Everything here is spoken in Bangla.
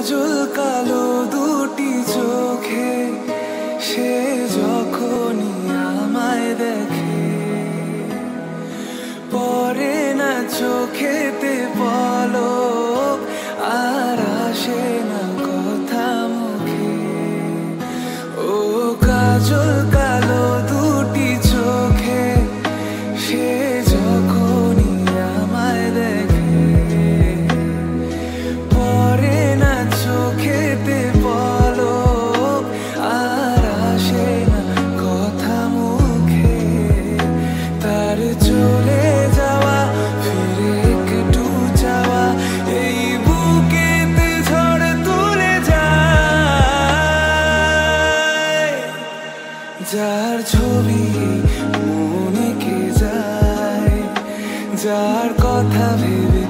কাজল কালো দুটি চোখে, সে যখনই আমায় দেখে, পরে না চোখেতে বলো আর আসে না কথা মুখে। ও কাজল কালো দুটি চোখে, সে যার ছবি মনে কে যায় যার কথা ভেবে